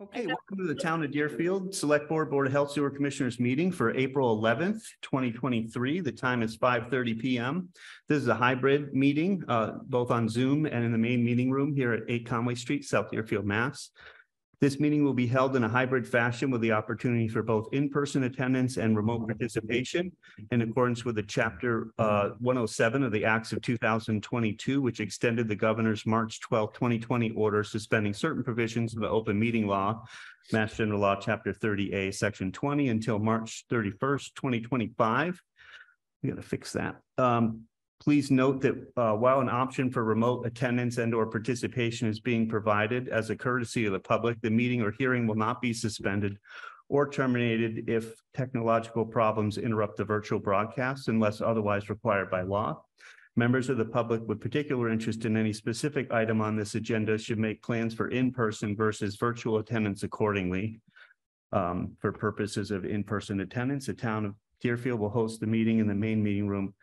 Okay, welcome to the Town of Deerfield Select Board Board of Health Sewer Commissioners Meeting for April eleventh, twenty twenty-three. The time is five thirty P M. This is a hybrid meeting, uh, both on Zoom and in the main meeting room here at eight Conway Street, South Deerfield, Mass. This meeting will be held in a hybrid fashion with the opportunity for both in-person attendance and remote participation in accordance with the chapter uh one oh seven of the Acts of two thousand twenty-two, which extended the governor's March 12, twenty twenty order suspending certain provisions of the open meeting law, Mass General Law, Chapter thirty A, Section twenty until March thirty-first, twenty twenty-five. We gotta fix that. Um, Please note that uh, while an option for remote attendance and or participation is being provided as a courtesy to the public, the meeting or hearing will not be suspended or terminated if technological problems interrupt the virtual broadcast unless otherwise required by law. Members of the public with particular interest in any specific item on this agenda should make plans for in-person versus virtual attendance accordingly. Um, for purposes of in-person attendance, the town of Deerfield will host the meeting in the main meeting room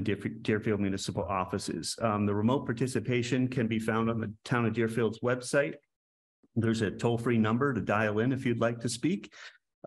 the Deerf- Deerfield Municipal Offices. Um, the remote participation can be found on the Town of Deerfield's website. There's a toll-free number to dial in if you'd like to speak.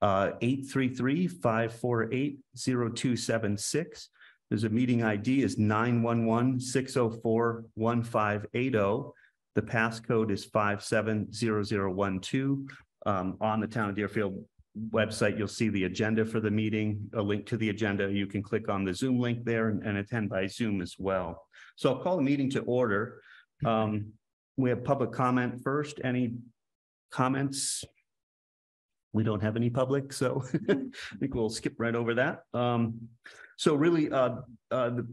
Uh, 833-548-0276. There's a meeting ID is 911-604-1580. The passcode is five seven zero zero one two. Um, on the Town of Deerfield website, you'll see the agenda for the meeting, a link to the agenda. You can click on the Zoom link there and, and attend by Zoom as well. So I'll call the meeting to order. Um, we have public comment first. Any comments? We don't have any public, so I think we'll skip right over that. Um, so really, uh, uh, the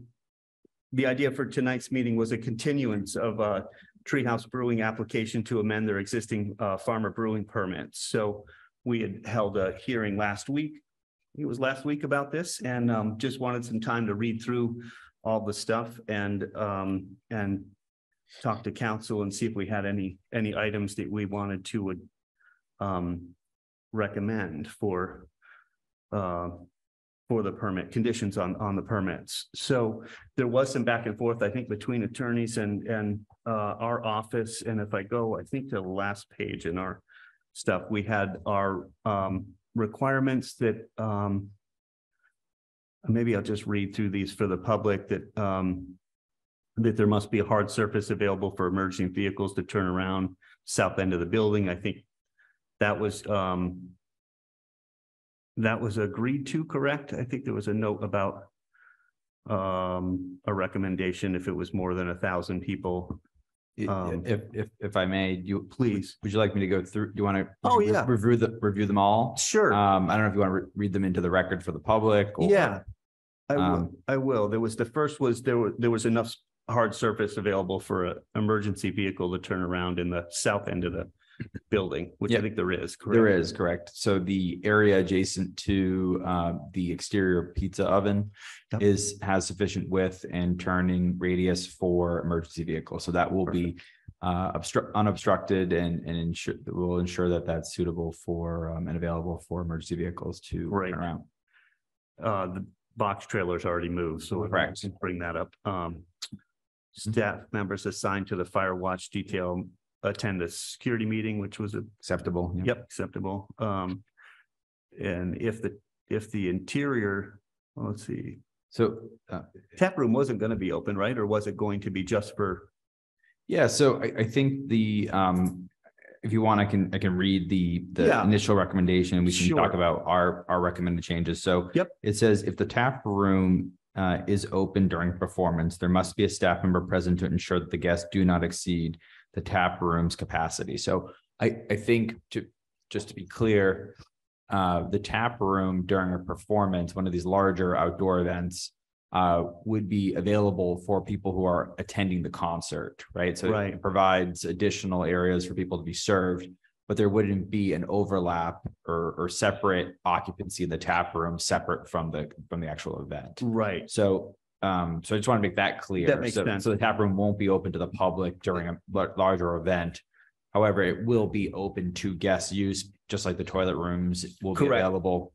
the idea for tonight's meeting was a continuance of a Treehouse Brewing application to amend their existing uh, farmer brewing permits. So we had held a hearing last week. It was last week about this and um, just wanted some time to read through all the stuff and um, and talk to counsel and see if we had any, any items that we wanted to would um, recommend for uh, for the permit, conditions on, on the permits. So there was some back and forth, I think, between attorneys and, and uh, our office. And if I go, I think to the last page in our stuff, we had our um, requirements that um, maybe I'll just read through these for the public that um, that there must be a hard surface available for emerging vehicles to turn around south end of the building. I think that was um, that was agreed to, correct? I think there was a note about um, a recommendation if it was more than a thousand people. Um, If, if, if I may, you. Please. Would you like me to go through, do you want to? Oh, yeah. Review the, review them all? Sure. Um, I don't know if you want to read them into the record for the public. or- Yeah. I will, um, I will. There was, the first was there were, there was enough hard surface available for an emergency vehicle to turn around in the south end of the building, which I think there is. There correct? is, correct. So the area adjacent to uh, the exterior pizza oven Yep. is, has sufficient width and turning radius for emergency vehicles. So that will be uh, obstru- unobstructed and, and ensure, will ensure that that's suitable for um, and available for emergency vehicles to Right. turn around. Uh, the box trailer's already moved, so I Correct. can bring that up. Um. Staff members assigned to the fire watch detail attend a security meeting, which was a Acceptable. yeah. Yep, acceptable. Um, and if the, if the interior, well, let's see, So uh, tap room wasn't gonna be open, right? Or was it going to be just for? Yeah, so I, I think the, um, if you want, I can, I can read the, the Yeah. initial recommendation. and We can talk Sure. about our, our recommended changes. So. Yep. It says if the tap room, uh, is open during performance, there must be a staff member present to ensure that the guests do not exceed the tap room's capacity. So I, I think to, just to be clear, uh, the tap room during a performance, one of these larger outdoor events, uh, would be available for people who are attending the concert, right? So Right. it provides additional areas for people to be served, but there wouldn't be an overlap or, or separate occupancy in the tap room separate from the, from the actual event. Right. So, um, so I just want to make that clear. That makes So- sense. So the tap room won't be open to the public during a lar- larger event. However, it will be open to guest use, just like the toilet rooms will be Correct. available.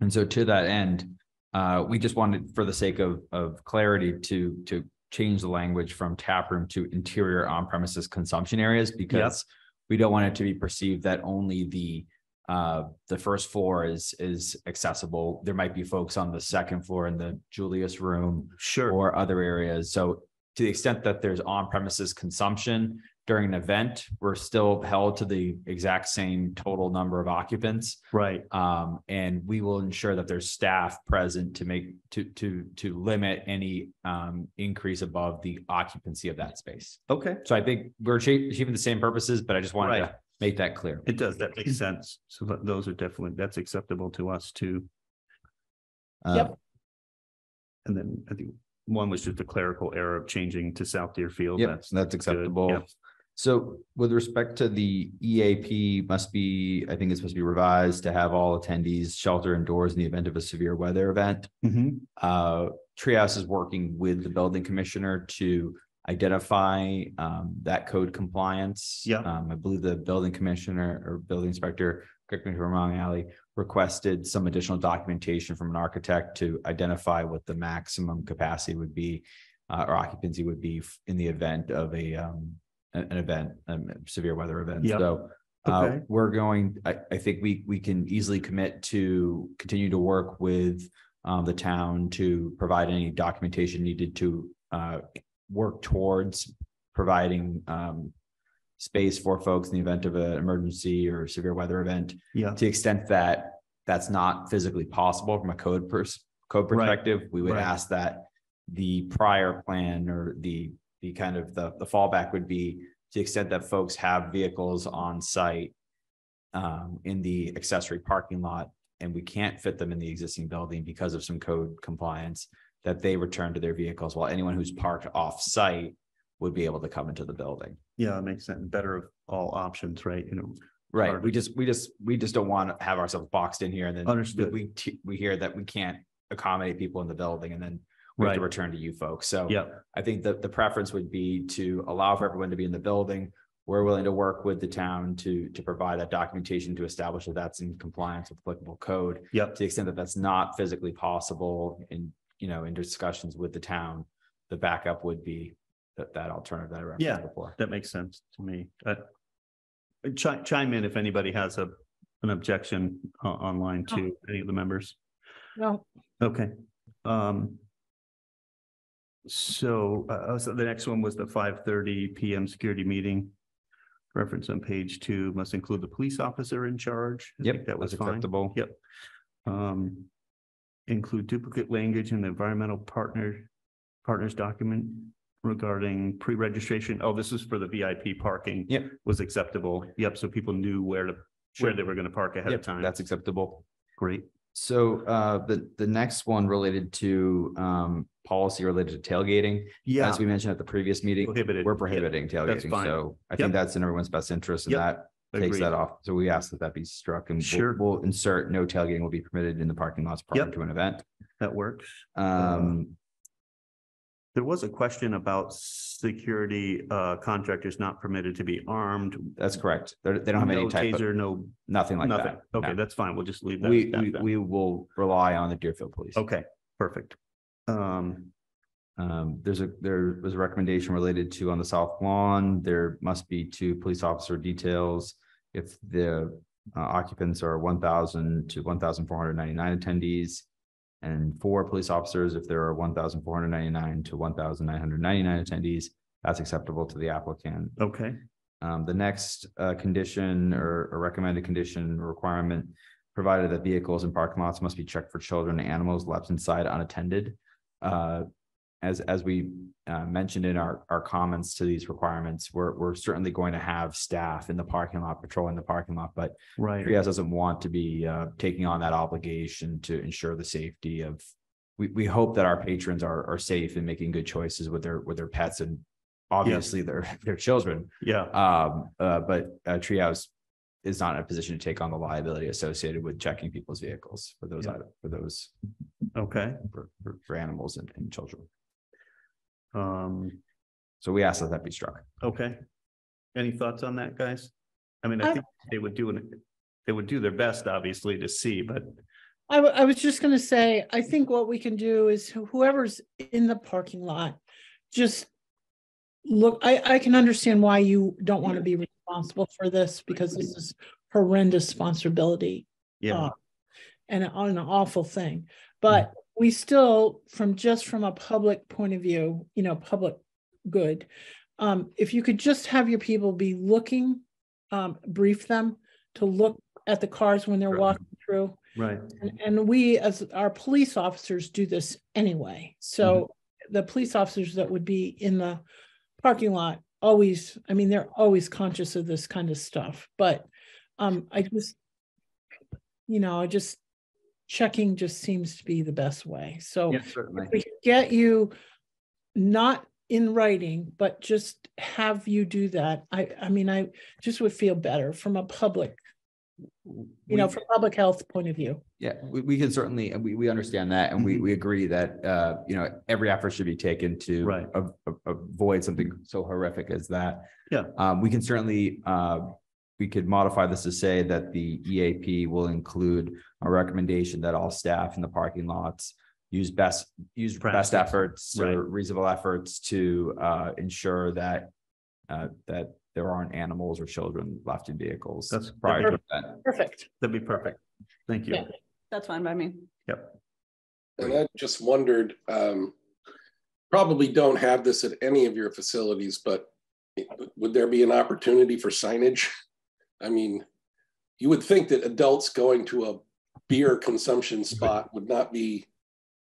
And so to that end, uh, we just wanted, for the sake of, of clarity, to, to change the language from tap room to interior on premises consumption areas because we don't want it to be perceived that only the uh, the first floor is is accessible. There might be folks on the second floor in the Julius room Sure, or other areas. So to the extent that there's on premises consumption during an event, we're still held to the exact same total number of occupants. right, Um, and we will ensure that there's staff present to make, to, to, to limit any, um, increase above the occupancy of that space. okay, So I think we're achieving the same purposes, but I just wanted Right. to make that clear. it does, that makes sense. So tho- those are definitely, that's acceptable to us too. Uh, And then I think one was just a clerical error of changing to South Deerfield. Yep, That's that's good, acceptable. yep. So with respect to the EAP must be, I think it's supposed to be revised to have all attendees shelter indoors in the event of a severe weather event. Mhm. Uh, Treehouse is working with the building commissioner to identify um that code compliance. Yeah. Um, I believe the building commissioner or building inspector, correct me if I'm wrong, Ali, requested some additional documentation from an architect to identify what the maximum capacity would be uh, or occupancy would be in the event of a um an event, severe weather event. Yeah. So uh, Okay. we're going, I, I think we, we can easily commit to continue to work with um, the town to provide any documentation needed to uh, work towards providing um, space for folks in the event of an emergency or severe weather event, Yeah, to the extent that that's not physically possible from a code pers- code Right. perspective, we would Right. ask that the prior plan or the, the kind of the, the fallback would be to the extent that folks have vehicles on site um, in the accessory parking lot, and we can't fit them in the existing building because of some code compliance, that they return to their vehicles, while anyone who's parked off-site would be able to come into the building. yeah, it makes sense. Better of all options, right? You know, Right, we just, we just, we just don't want to have ourselves boxed in here and then. we- Understood. We, we hear that we can't accommodate people in the building and then we have to return to you folks, so. yeah, I think that the preference would be to allow for everyone to be in the building. We're willing to work with the town to, to provide that documentation to establish that that's in compliance with applicable code. Yep. To the extent that that's not physically possible in, you know, in discussions with the town, the backup would be that, that alternative that I Yeah. referenced before. that makes sense to me. Uh, Chime, chime in if anybody has a, an objection uh, online to any of the members. No, Okay, um. So, uh, so the next one was the five thirty PM security meeting. Reference on page two must include the police officer in charge. I think Yep, That was that's fine. acceptable. Yep. Um. Include duplicate language in the environmental partner, partners document regarding pre-registration. Oh, this is for the VIP parking. Yep. Was acceptable. Yep, so people knew where to, Sure. where they were gonna park ahead of Yep, time. That's acceptable. Great. So uh, the, the next one related to um, policy related to tailgating. Yeah, As we mentioned at the previous meeting, prohibited. we're prohibiting tailgating, fine. so I Yep. think that's in everyone's best interest and Yep. that takes agreed. that off. So we ask that that be struck and we'll- Sure. we'll insert no tailgating will be permitted in the parking lots prior Yep. to an event. That works. Um, There was a question about security, uh, contractors not permitted to be armed. that's correct. They're- They don't have any No type of, Taser, no, nothing like nothing. that. Okay, no. that's fine. We'll just leave that. We, we, then. we will rely on the Deerfield Police. Okay, perfect. Um, Um, there's a, there was a recommendation related to on the south lawn, there must be two police officer details. If the uh, occupants are one thousand to one thousand four hundred ninety-nine attendees. And four police officers, if there are one thousand four hundred ninety-nine to one thousand nine hundred ninety-nine attendees, that's acceptable to the applicant. okay, Um, the next, uh, condition or or recommended condition requirement. Provided that vehicles and parking lots must be checked for children and animals left inside unattended. Uh, as, as we, uh, mentioned in our, our comments to these requirements, we're, we're certainly going to have staff in the parking lot patrolling the parking lot, but. right. Treehouse doesn't want to be, uh, taking on that obligation to ensure the safety of. We, we hope that our patrons are, are safe and making good choices with their, with their pets and obviously their, their children. Yeah, Um, uh, but uh, Treehouse is not in a position to take on the liability associated with checking people's vehicles for those, Yeah. items- for those, okay. for, for, for animals and, and children. Um, So we ask that that be struck. okay. Any thoughts on that, guys? I mean, I I- think they would do an- They would do their best, obviously, to see, but I, wa- I was just gonna say, I think what we can do is who- whoever's in the parking lot, just look, I, I can understand why you don't want to be responsible for this because this is horrendous responsibility. Yeah, uh, And an an awful thing, but we still, from just from a public point of view, you know, public good. Um, if you could just have your people be looking, um, brief them to look at the cars when they're Sure. walking through. right. And, and we, as our police officers, do this anyway. So the police officers that would be in the parking lot always, I mean, they're always conscious of this kind of stuff, but um, I just, you know, I just checking just seems to be the best way. So Yeah, certainly. if we get you not in writing, but just have you do that. I, I mean, I just would feel better from a public, you know, from public health point of view. Yeah, we, we can certainly, and we, we understand that, and we, Mhm. we agree that, uh, you know, every effort should be taken to Right. av- av- avoid something so horrific as that. Yeah. Um, we can certainly, uh, we could modify this to say that the EAP will include a recommendation that all staff in the parking lots use best, use best Practice. efforts Right. or reasonable efforts to, uh, ensure that, uh, that there aren't animals or children left in vehicles. That's- Prior to that. Perfect. That'd be perfect. Thank you. Yeah. That's fine by me. Yep. And I just wondered, um, probably don't have this at any of your facilities, but would there be an opportunity for signage? I mean, you would think that adults going to a beer consumption spot would not be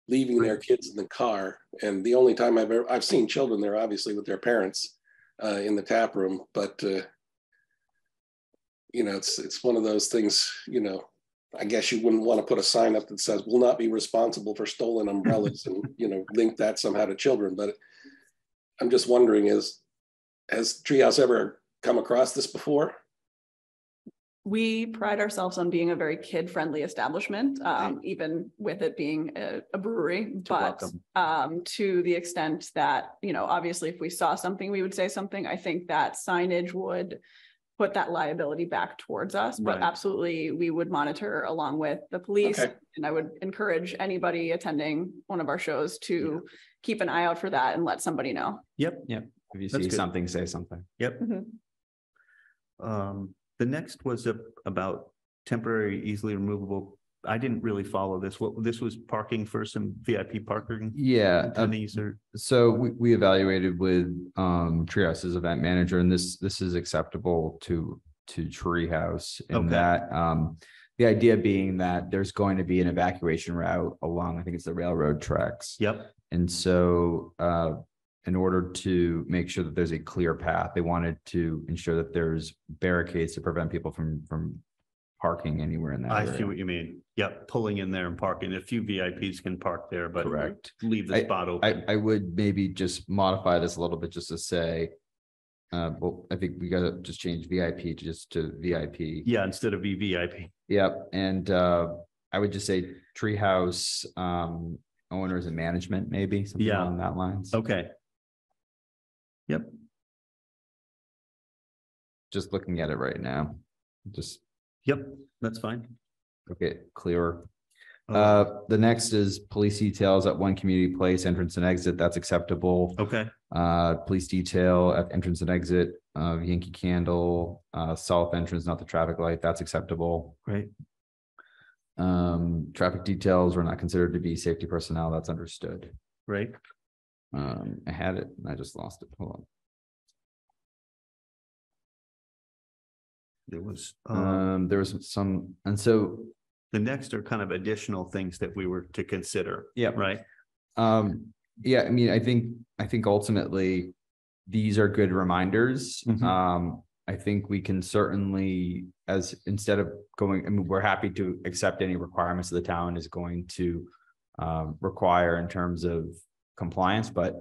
leaving their kids in the car. And the only time I've ever, I've seen children there, obviously with their parents uh, in the tap room, but uh, you know, it's, it's one of those things, you know, I guess you wouldn't want to put a sign up that says will not be responsible for stolen umbrellas and, you know, link that somehow to children, but I'm just wondering is, has Treehouse ever come across this before? We pride ourselves on being a very kid-friendly establishment, um, even with it being a, a brewery. But welcome. um, to the extent that, you know, obviously if we saw something, we would say something. I think that signage would put that liability back towards us, but Right. absolutely, we would monitor along with the police. Okay. And I would encourage anybody attending one of our shows to keep an eye out for that and let somebody know. Yep, Yep. If you That's see good. something, say something. yep. Mhm. Um, the next was a- about temporary easily removable. I didn't really follow this. What, this was parking for some VIP parking? Yeah, uh, Attendees or, so we, we evaluated with, um, Treehouse's event manager, and this, this is acceptable to, to Treehouse. In Okay. that, um, the idea being that there's going to be an evacuation route along, I think it's the railroad tracks. yep, And so, uh, in order to make sure that there's a clear path, they wanted to ensure that there's barricades to prevent people from, from parking anywhere in that I see what you mean. Yep, pulling in there and parking. A few VIPs can park there, but Correct. leave the spot I, open. I would maybe just modify this a little bit just to say, uh, well, I think we gotta just change VIP just to VIP. Yeah, instead of VVIP. Yep, and, uh, I would just say treehouse, um, owners and management, maybe, something Yeah. along that lines. Okay, Just looking at it right now, just yep, that's fine. Okay, clearer. Uh, Uh, the next is police details at one community place, entrance and exit, that's acceptable. Okay, Uh, police detail at entrance and exit, uh, Yankee Candle, uh, south entrance, not the traffic light, that's acceptable. great. Um, traffic details were not considered to be safety personnel, that's understood. Great. Um, I had it, and I just lost it, hold There was, on. um, Um, there was some, and so, the next are kind of additional things that we were to consider, yeah, right? Um, yeah, I mean, I think, I think ultimately, these are good reminders. Mhm. Um, I think we can certainly, as instead of going, I mean, we're happy to accept any requirements of the town is going to um, require in terms of compliance, but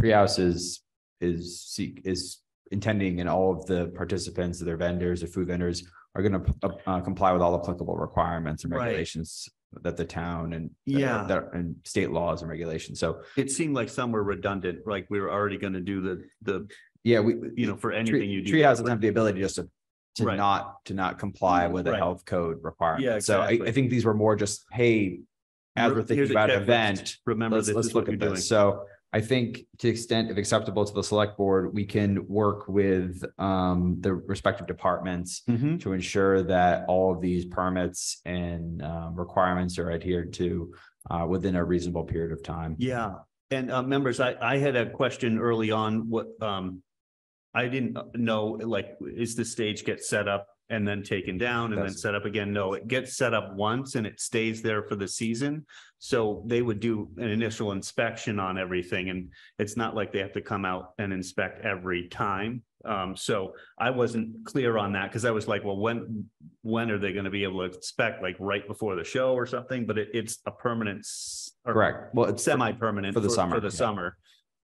Treehouse is, is seek, is intending and all of the participants, their vendors, their food vendors are gonna uh, comply with all applicable requirements and Right. regulations that the town and Yeah. that- and state laws and regulations. So, It seemed like some were redundant, like we were already gonna do the, the, yeah, we, you know, for anything you do. Treehouse doesn't have the ability just to, to Right. not, to not comply with a Right. health code requirement. Yeah, So I, exactly. I think these were more just, hey, as we're Here's thinking a about an checklist. event, Remember, let's, this let's is what look you're at doing. this. So I think to the extent if acceptable to the select board, we can work with um the respective departments Mhm. to ensure that all of these permits and um requirements are adhered to uh within a reasonable period of time. Yeah, and uh, members, I, I had a question early on, what, um. I didn't know, like, is the stage get set up and then taken down and then That's- set up again? No, it gets set up once and it stays there for the season. So they would do an initial inspection on everything and it's not like they have to come out and inspect every time. Um, so I wasn't clear on that because I was like, well, when, when are they gonna be able to inspect, like right before the show or something? But it, it's a permanent. s- or Correct. Well, it's Semi-permanent. for the summer, For the yeah. summer.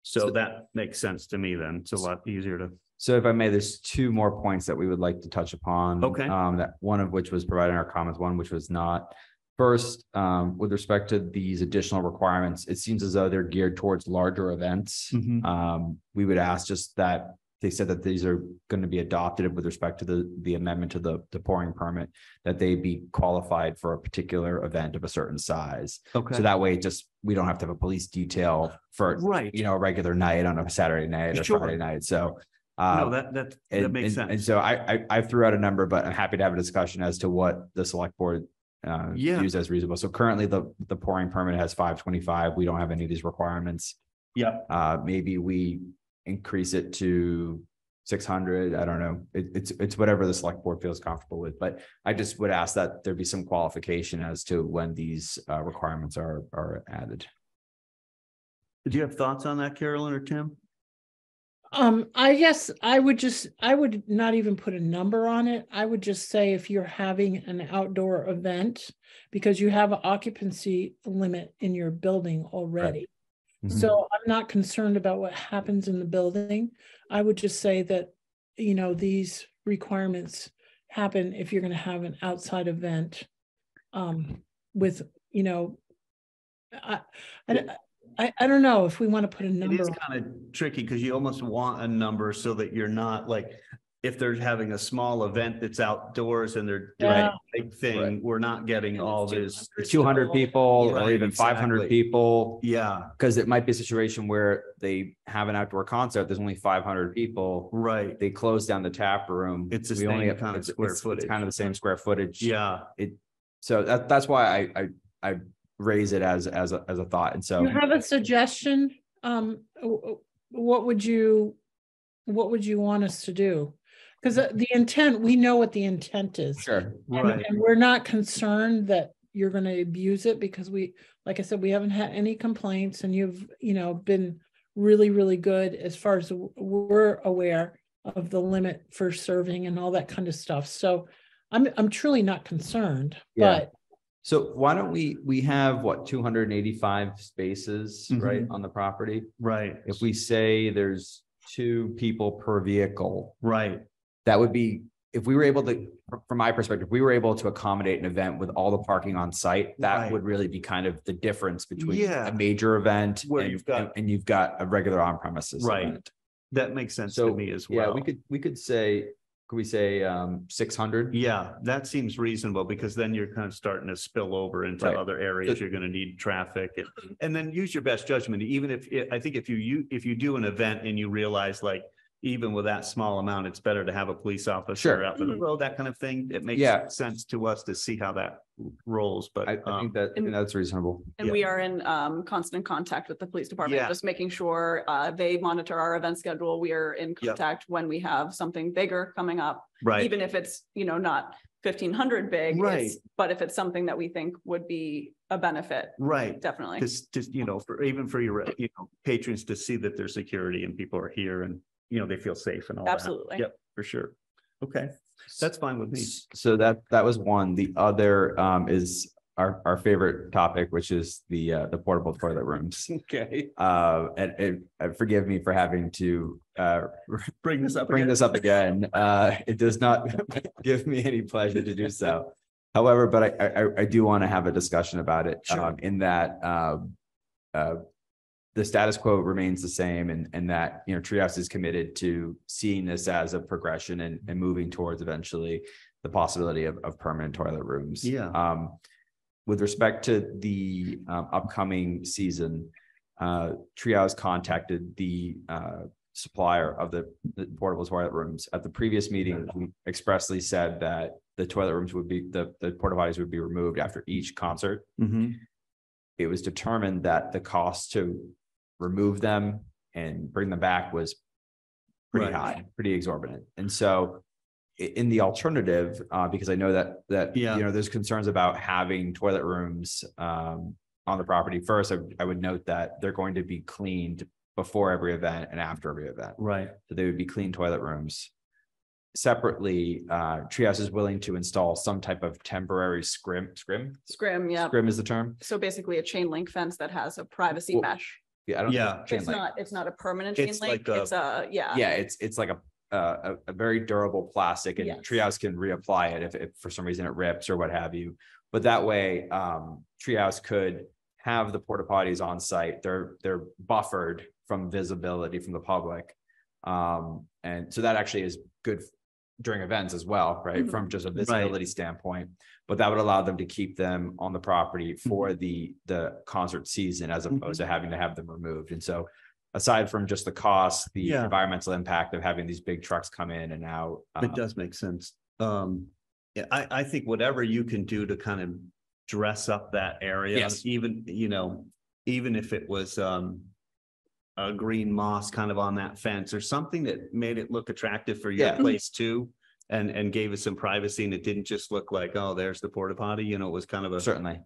So So- that makes sense to me then. It's a lot easier to, So if I may, there's two more points that we would like to touch upon. Okay. Um, that one of which was provided in our comments, one which was not. First, um, with respect to these additional requirements, it seems as though they're geared towards larger events. Mhm. Um, we would ask just that, they said that these are going to be adopted with respect to the, the amendment to the, the pouring permit. That they be qualified for a particular event of a certain size. okay. So that way, it just, we don't have to have a police detail for, Right. you know, a regular night on a Saturday night or Sure. Friday night, so. Uh, No, that, that, that and, makes and, and sense. so I, I, I threw out a number, but I'm happy to have a discussion as to what the select board. Uh, Yeah. views as reasonable. So currently the, the pouring permit has five twenty-five. We don't have any of these requirements. Yeah, Uh, maybe we increase it to. Six hundred, I don't know. It, it's, it's whatever the select board feels comfortable with, but I just would ask that there be some qualification as to when these, uh, requirements are, are added. do you have thoughts on that, Carolyn or Tim? Um, I guess I would just, I would not even put a number on it. I would just say if you're having an outdoor event, because you have an occupancy limit in your building already. Mhm. So I'm not concerned about what happens in the building. I would just say that, you know, these requirements happen if you're gonna have an outside event. Um, with, you know. I, I, I, I don't know if we want to put a number. It is kind of tricky because you almost want a number so that you're not like, if they're having a small event that's outdoors and they're doing a big thing, we're not getting And all it's this. Two hundred people Right, or even five hundred people. Yeah, Because it might be a situation where they have an outdoor concert, there's only five hundred people. right. They close down the tap room. It's the we only same have- kind of square it's- it's. Kind of the same square footage. Yeah, It. So that, that's why I, I, I raise it as, as, a as a thought. And so. You have a suggestion? Um, what would you, what would you want us to do? Because the intent, we know what the intent is. Sure. And, right. and we're not concerned that you're gonna abuse it because we, like I said, we haven't had any complaints and you've, you know, been really, really good as far as we're aware of the limit for serving and all that kind of stuff. So I'm, I'm truly not concerned, Yeah. but So why don't we, we have what, two hundred and eighty-five spaces, mm-hmm. right, on the property? Right, If we say there's two people per vehicle, right. that would be, if we were able to, from my perspective, if we were able to accommodate an event with all the parking on site, that Right. would really be kind of the difference between Yeah. a major event Where and- you've got- and- And you've got a regular on premises. Right. event. That makes sense to So, me as Yeah, well. we could, we could say, could we say, um, six hundred? Yeah, that seems reasonable because then you're kind of starting to spill over into Right. other areas. You're gonna need traffic and, and then use your best judgment, even if, I think if you, you, if you do an event and you realize like. Even with that small amount, it's better to have a police officer Sure. out in the Mhm. road, that kind of thing. It makes Yeah. sense to us to see how that rolls, but. I, I um, think that, I think that's reasonable. And Yeah. we are in um constant contact with the police department, Yeah. just making sure uh they monitor our event schedule. We are in Yep. contact when we have something bigger coming up. Right, Even if it's, you know, not fifteen hundred big. Right. it's- But if it's something that we think would be a benefit, right. definitely. Just, just, you know, for, even for your, you know, patrons to see that there's security and people are here and, you know, they feel safe and all that. Absolutely. Yep, for sure. Okay, that's fine with me. So that, that was one. The other, um, is our, our favorite topic, which is the, uh, the portable toilet rooms. Okay, Uh, and, and uh, forgive me for having to, uh, bring this up. bring again. this up again. Uh, it does not give me any pleasure to do so. However, but I, I, I do want to have a discussion about it, Sure. um, in that, um, uh, the status quo remains the same and, and that, you know, Treehouse is committed to seeing this as a progression and, and moving towards eventually the possibility of, of permanent toilet rooms. Yeah. Um, with respect to the, um, upcoming season, uh, Triage contacted the, uh, supplier of the, the portable toilet rooms. At the previous meeting, we expressly said that the toilet rooms would be, the, the porta potties would be removed after each concert. Mhm. It was determined that the cost to remove them and bring them back was pretty Right. high, pretty exorbitant. And so in the alternative, uh, because I know that, that, Yeah. you know, there's concerns about having toilet rooms, um, on the property. First, I, I would note that they're going to be cleaned before every event and after every event. Right, So they would be clean toilet rooms. Separately, uh, Triage is willing to install some type of temporary scrim, scrim? Scrim, yeah. Scrim is the term? So basically a chain link fence that has a privacy Well, mesh. Yeah, I don't. Yeah. chain It's link. not, it's not a permanent chain It's link. like a- It's a, yeah. Yeah, it's, it's like a, a, a- a very durable plastic and Yes. Triage can reapply it if, if for some reason it rips or what have you. But that way, um, Triage could have the porta potties on site. They're, they're buffered from visibility from the public. Um, and so that actually is good during events as well, right? Mhm. From just a visibility standpoint. But that would allow them to keep them on the property for the, the concert season as opposed to having to have them removed. And so aside from just the cost, the Yeah. environmental impact of having these big trucks come in and out. it um, does make sense. Um, yeah, I, I think whatever you can do to kind of dress up that area, Yes. even, you know, even if it was, um, a green moss kind of on that fence or something that made it look attractive for your Yeah. place too. And, and gave us some privacy and it didn't just look like, oh, there's the porta potty, you know, it was kind of a, Certainly.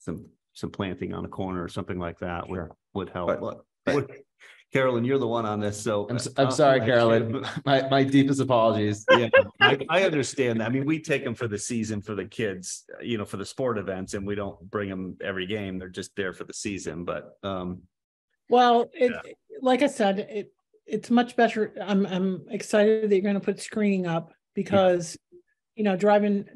some, some planting on a corner or something like that would, would help. But- What- but- what- Carolyn, you're the one on this, so. I'm, s- uh, I'm sorry, Carolyn. My, my deepest apologies. Yeah, I, I understand that. I mean, we take them for the season for the kids, you know, for the sport events and we don't bring them every game. They're just there for the season, but, um, Well, it, like I said, it, it's much better. I'm, I'm excited that you're gonna put screening up because, you know, driving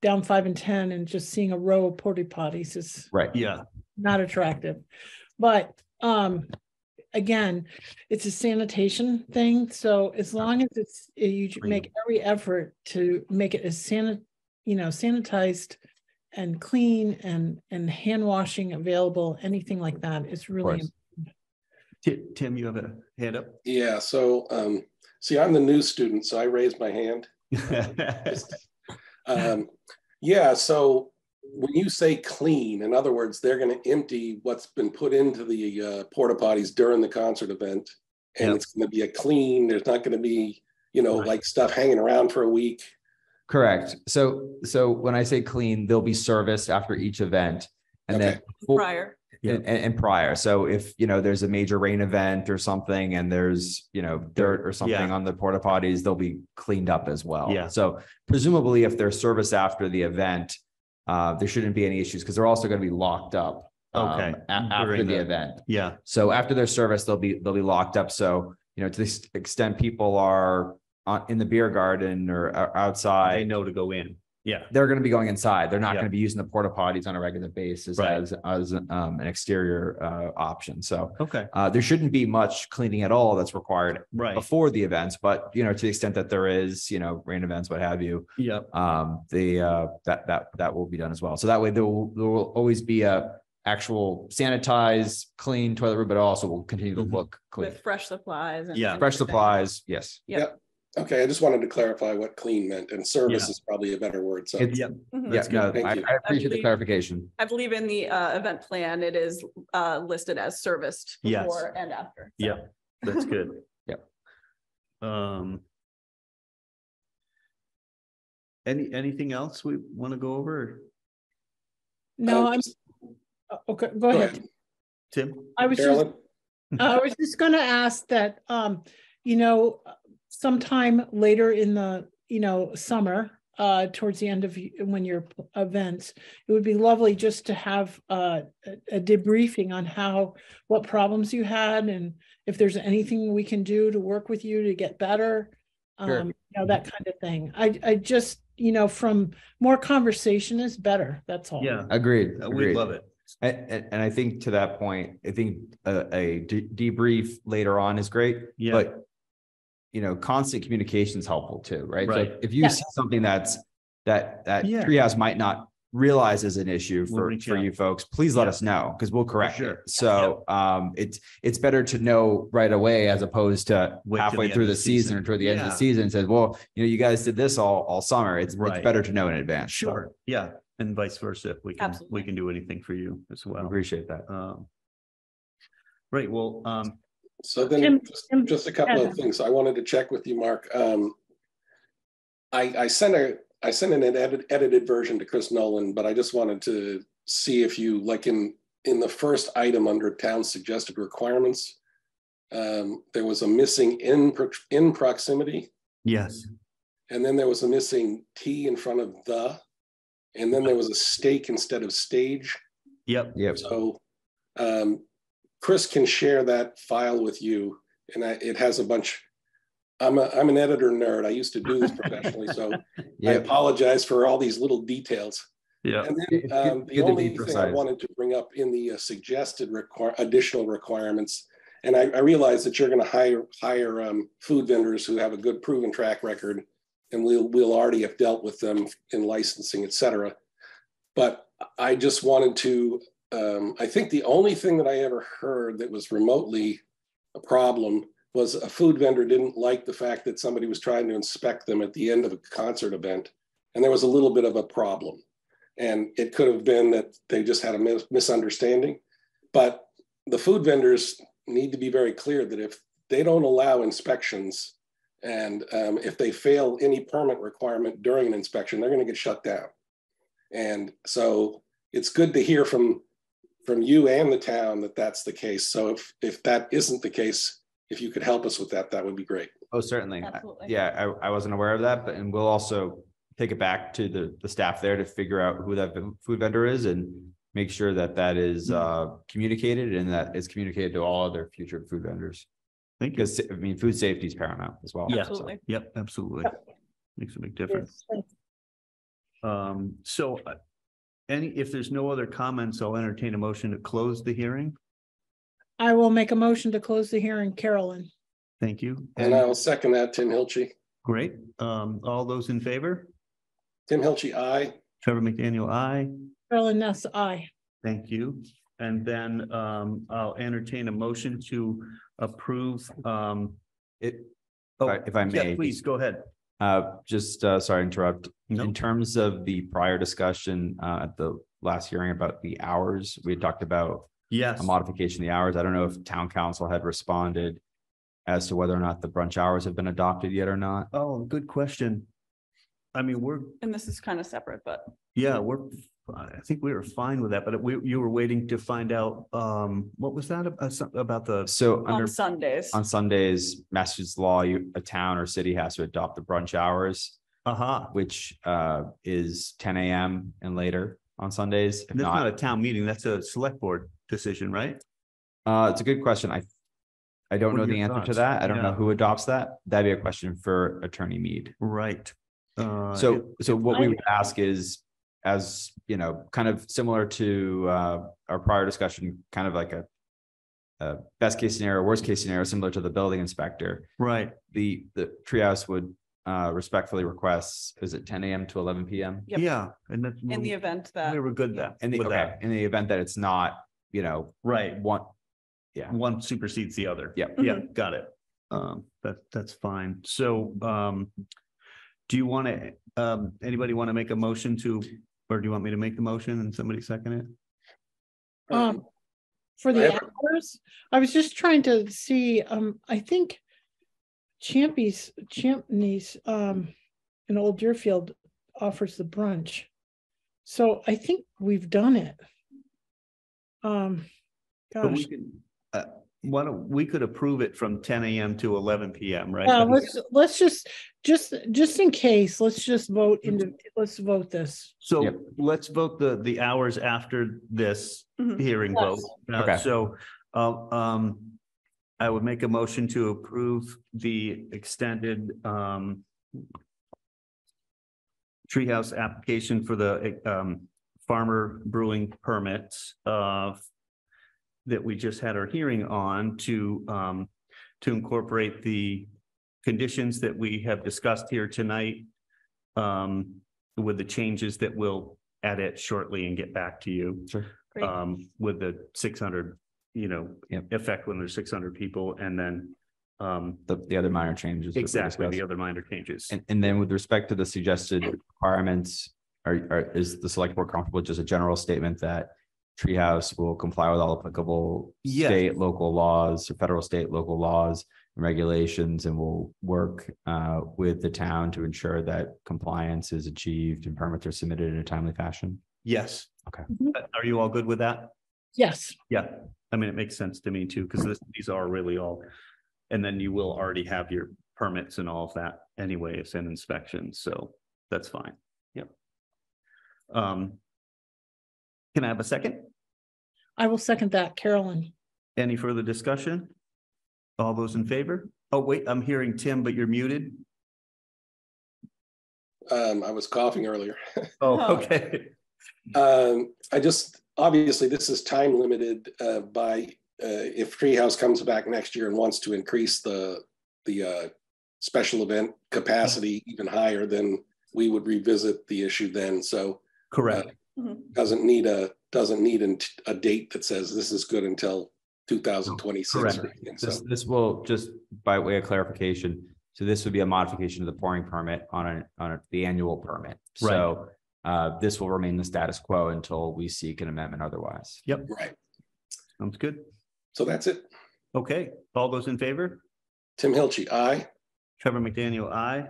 down five and ten and just seeing a row of porta potties is Right. yeah, not attractive. But, um, again, it's a sanitation thing. So as long as it's, uh, you make every effort to make it as sanit, you know, sanitized and clean and, and hand washing available, anything like that is really course. Ti- Tim, you have a hand up? Yeah, so, um, see, I'm the new student, so I raised my hand. Um, yeah, so when you say clean, in other words, they're gonna empty what's been put into the uh, porta potties during the concert event. And Yep. it's gonna be a clean, there's not gonna be, you know, Right. like stuff hanging around for a week. Correct. So, so when I say clean, they'll be serviced after each event. And then. Okay. for- Prior. Yeah. And, and prior, so if, you know, there's a major rain event or something and there's, you know, dirt or something Yeah. on the porta potties, they'll be cleaned up as well. Yeah. So presumably if they're serviced after the event, uh, there shouldn't be any issues because they're also going to be locked up. um, Okay. a- after the the- event. Yeah, So after their service, they'll be, they'll be locked up. So, you know, to the extent people are in the beer garden or they outside, know to go in. Yeah, they're going to be going inside. They're not Yeah. going to be using the porta potties on a regular basis Right. as, as, um, an exterior, uh, option. So, okay, uh, there shouldn't be much cleaning at all that's required right. before the events, but, you know, to the extent that there is, you know, rain events, what have you, Yep, um, the, uh, that, that, that will be done as well. So that way there will, there will always be a actual sanitized, clean toilet room, but it also will continue to Mhm. look clean. With fresh supplies and. Yeah. Fresh supplies, yes. Okay, I just wanted to clarify what clean meant and service Yeah. is probably a better word, so. It's, yep, Mhm. yeah, no, Thank I, you. I appreciate the believe- clarification. I believe in the uh event plan, it is uh listed as serviced Yes. before and after. so. Yep. that's good. Yep. Um. Any, anything else we want to go over? No, Uh, I'm, just- uh, okay, go Go ahead. ahead, Tim. Tim? I was just, Carolyn. I was just gonna ask that, um, you know, sometime later in the, you know, summer, uh, towards the end of when your events, it would be lovely just to have uh, a a debriefing on how, what problems you had and if there's anything we can do to work with you to get better. Sure. Um, you know, that kind of thing. I, I just, you know, from more conversation is better. That's all. Yeah, Agreed. uh, we love it. And, and, and I think to that point, I think a, a de- debrief later on is great, Yeah, but you know, constant communication is helpful too, right? So Right. if you Yeah. see something that's, that, that Yeah. Treehouse might not realize is an issue We'll for, for out. you folks, please let Yeah. us know, because we'll correct sure. it. So, um, it's, it's better to know right away as opposed to Wait till the halfway end through the the season season. or toward the end of the season and says, well, you know, you guys did this all, all summer. It's, it's better to know in advance. So Sure, yeah, and vice versa. If we can, we can do anything for you as I well. Appreciate that. Um. Right, well, um, So then, Tim- just- Tim- just a couple Adam. of things. I wanted to check with you, Mark. Um, I, I sent a, I sent an edit- edited version to Chris Nolan, but I just wanted to see if you, like in, in the first item under town suggested requirements, um, there was a missing in, in proximity, yes, and then there was a missing T in front of the, and then there was a stake instead of stage. yep, Yep. So um, Chris can share that file with you and I, it has a bunch. I'm a, I'm an editor nerd. I used to do this professionally, so I apologize for all these little details. yeah, And then um, the only be thing I wanted to bring up in the uh, suggested require, additional requirements, and I, I realize that you're gonna hire, hire um, food vendors who have a good proven track record, and we'll, we'll already have dealt with them in licensing, et cetera. But I just wanted to, um, I think the only thing that I ever heard that was remotely a problem was a food vendor didn't like the fact that somebody was trying to inspect them at the end of a concert event. And there was a little bit of a problem. And it could have been that they just had a mis- misunderstanding. But the food vendors need to be very clear that if they don't allow inspections and um, if they fail any permit requirement during an inspection, they're going to get shut down. And so it's good to hear from from you and the town that that's the case. So if if that isn't the case, if you could help us with that, that would be great. Oh, certainly. Absolutely. Yeah, I, I wasn't aware of that, but, and we'll also take it back to the, the staff there to figure out who that food vendor is and make sure that that is, uh, communicated and that is communicated to all other future food vendors. thank you. Because, I mean, food safety is paramount as well. Yeah. so. Yep, absolutely. Makes a big difference. Um, so uh, any, if there's no other comments, I'll entertain a motion to close the hearing. I will make a motion to close the hearing, Carolyn. Thank you. And I'll second that, Tim Hilchi. Great. Um, all those in favor? Tim Hilchi, aye. Trevor McDaniel, aye. Carolyn Ness, aye. Thank you. And then um, I'll entertain a motion to approve um. It, oh, I- if I yeah, may, Please, go ahead. Uh, just, uh, sorry to interrupt. No, In terms of the prior discussion, uh, at the last hearing about the hours, we had talked about yes, a modification of the hours. I don't know if town counsel had responded as to whether or not the brunch hours have been adopted yet or not. oh, good question. I mean, we're, And this is kind of separate, but yeah, we're, I think we were fine with that, but we, you were waiting to find out, um, what was that about, some- about the, So on under, Sundays. on Sundays, Massachusetts law, you, a town or city has to adopt the brunch hours, aha, which, uh, is ten AM and later on Sundays. If that's not a town meeting, that's a select board decision, right? uh, it's a good question. I, I don't What know are the your answer to thoughts? that. I don't know Yeah. who adopts that. That'd be a question for Attorney Mead. Right. Uh, So, so what we would ask is, as, you know, kind of similar to uh, our prior discussion, kind of like a. A best case scenario, worst case scenario, similar to the building inspector, Right, the, the treehouse would uh respectfully request, is it ten AM to eleven PM? Yep. yeah, and that's. In the event that. We were good that, In the, okay, that, in the event that it's not, you know, right, one, yeah, one supersedes the other. Yep. Yeah, got it. Um, that, that's fine. So, um. Do you want to, um, anybody want to make a motion to, or do you want me to make the motion and somebody second it? Um, for I the have hours, I was just trying to see, um, I think Champy's, Champney's, um, in Old Deerfield offers the brunch. So I think we've done it. Um, But we gosh, can, uh, why don't, we could approve it from ten AM to eleven PM, right? yeah, let's, let's just, just, just in case, let's just vote into, let's vote this. So Yep. let's vote the, the hours after this Mhm. hearing Yes. vote. Uh, Okay. So, uh, um, I would make a motion to approve the extended, um, treehouse application for the, um, farmer brewing permits, uh, that we just had our hearing on to, um, to incorporate the conditions that we have discussed here tonight, um, with the changes that we'll edit shortly and get back to you. Sure. Great. Um, with the six hundred, you know, Yep. effect when there's six hundred people and then, um, The, the other minor changes. that we exactly, the discussed. other minor changes. And, and then with respect to the suggested requirements, are, are, is the select board comfortable with just a general statement that Treehouse will comply with all applicable Yes. state, local laws, or federal, state, local laws and regulations, and will work uh, with the town to ensure that compliance is achieved and permits are submitted in a timely fashion? Yes. Okay. Mhm. Uh, Are you all good with that? Yes, Yeah, I mean, it makes sense to me too, because these are really all. And then you will already have your permits and all of that anyways and inspections, so that's fine. Yep. Um. Can I have a second? I will second that, Carolyn. Any further discussion? All those in favor? Oh, wait, I'm hearing Tim, but you're muted. Um, I was coughing earlier. Oh, Oh. okay. Um, I just, obviously, this is time limited, uh, by, uh, if Treehouse comes back next year and wants to increase the, the, uh, special event capacity even higher, then we would revisit the issue then. So Correct. Doesn't need a, doesn't need an- a date that says this is good until two thousand twenty-six or Correct. anything. So, This, this will, just by way of clarification, so this would be a modification of the pouring permit on a, on a- the annual permit. Right. So uh, this will remain the status quo until we seek an amendment otherwise. Yep. Right. Sounds good. So that's it. Okay, all those in favor? Tim Hilchey, aye. Trevor McDaniel, I.